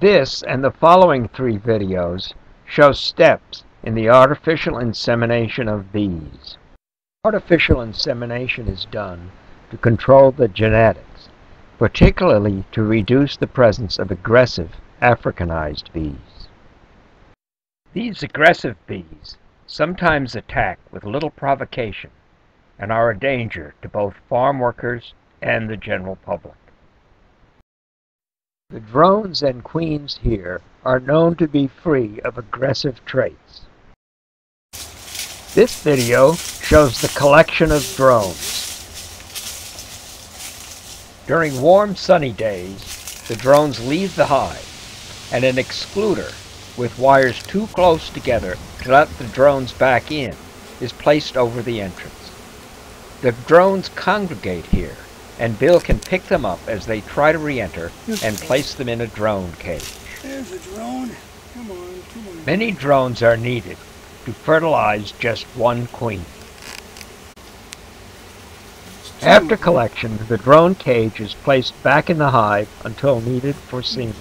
This and the following three videos show steps in the artificial insemination of bees. Artificial insemination is done to control the genetics, particularly to reduce the presence of aggressive Africanized bees. These aggressive bees sometimes attack with little provocation and are a danger to both farm workers and the general public. The drones and queens here are known to be free of aggressive traits. This video shows the collection of drones. During warm sunny days, the drones leave the hive and an excluder with wires too close together to let the drones back in is placed over the entrance. The drones congregate here and Bill can pick them up as they try to re-enter and place them in a drone cage. There's a drone. Come on, come on. Many drones are needed to fertilize just one queen. After collection, the drone cage is placed back in the hive until needed for semen.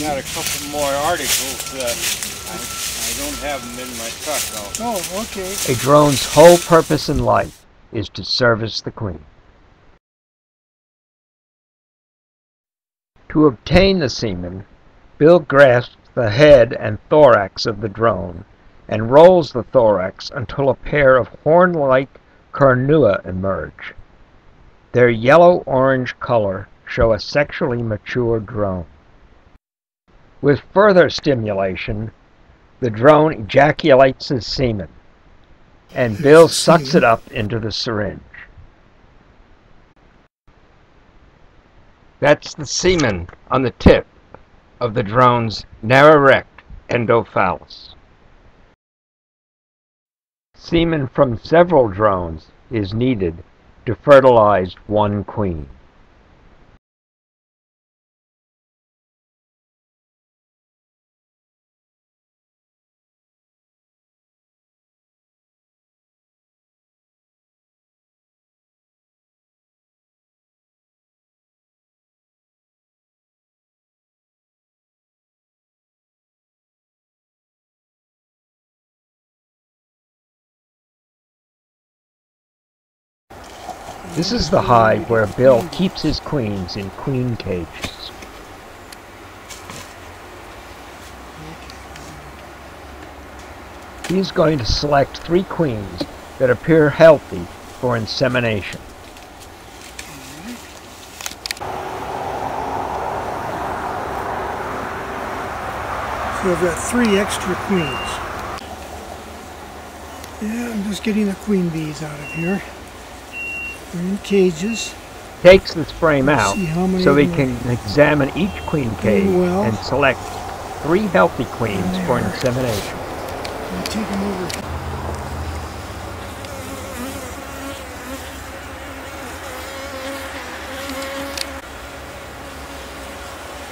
Got a couple more articles. Uh, I, I don't have them in my truck though. Oh, okay. A drone's whole purpose in life is to service the queen. To obtain the semen, Bill grasps the head and thorax of the drone and rolls the thorax until a pair of horn-like cornua emerge. Their yellow-orange color show a sexually mature drone. With further stimulation, the drone ejaculates his semen, and Bill sucks it up into the syringe. That's the semen on the tip of the drone's narrow rect endophallus. Semen from several drones is needed to fertilize one queen. This is the hive where Bill keeps his queens in queen cages. He's going to select three queens that appear healthy for insemination. So I've got three extra queens. Yeah, I'm just getting the queen bees out of here. In cages. Takes this frame Let's out see how many so he can examine each queen cage well. and select three healthy queens for insemination. I'll take them over.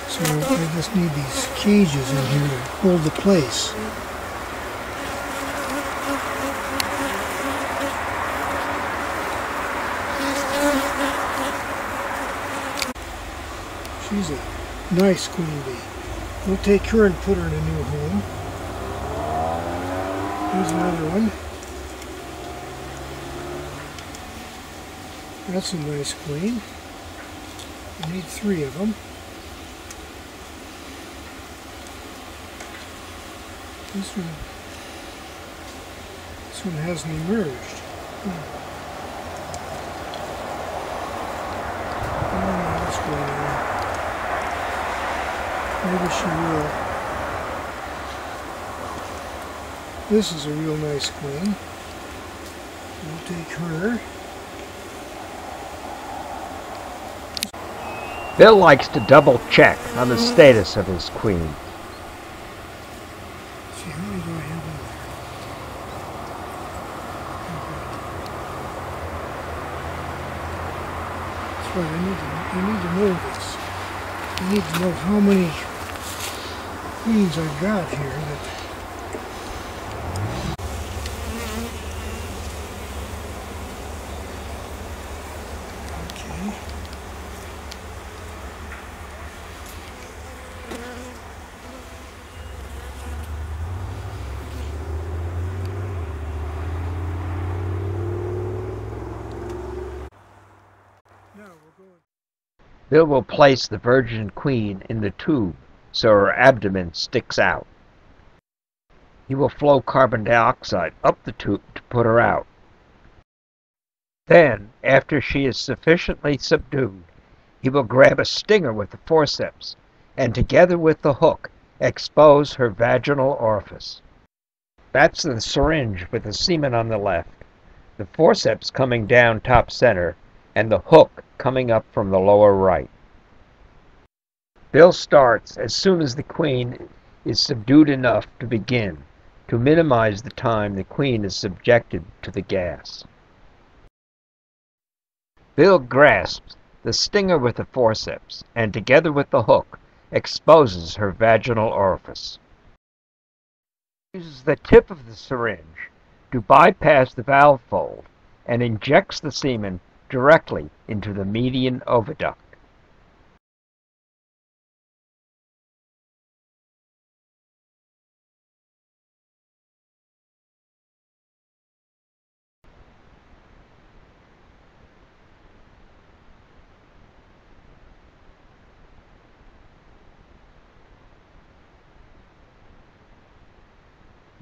So I just need these cages in here to hold the place. She's a nice queen bee. We'll take her and put her in a new home. Here's another one. That's a nice queen. I need three of them. This one, this one hasn't emerged. Hmm. I don't know what's going on. Maybe she will. This is a real nice queen. We'll take her. Bill likes to double check on the status of his queen. See how many do I have in there? That's right, I need to I need to know this. I need to know how many queens I've got here that. Bill will place the virgin queen in the tube so her abdomen sticks out. He will flow carbon dioxide up the tube to put her out. Then, after she is sufficiently subdued, he will grab a stinger with the forceps and together with the hook expose her vaginal orifice. That's the syringe with the semen on the left, the forceps coming down top center, and the hook coming up from the lower right. Bill starts as soon as the queen is subdued enough to begin to minimize the time the queen is subjected to the gas. Bill grasps the stinger with the forceps and together with the hook exposes her vaginal orifice. Uses the tip of the syringe to bypass the valve fold and injects the semen directly into the median oviduct.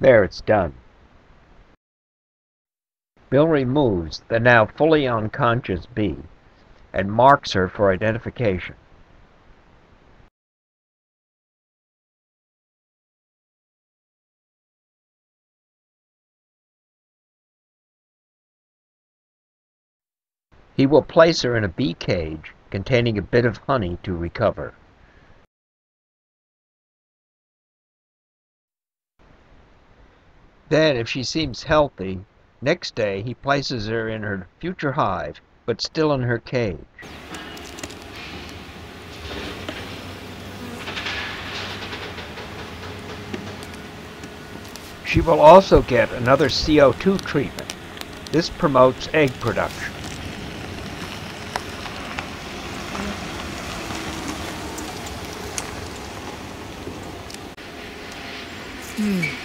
There, it's done. Bill removes the now fully unconscious bee and marks her for identification. He will place her in a bee cage containing a bit of honey to recover. Then, if she seems healthy, next day he places her in her future hive, but still in her cage. She will also get another CO2 treatment. This promotes egg production. Hmm.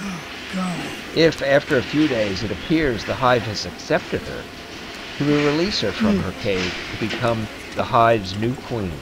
Oh, God. If, after a few days, it appears the hive has accepted her, he will release her from hmm. her cage to become the hive's new queen.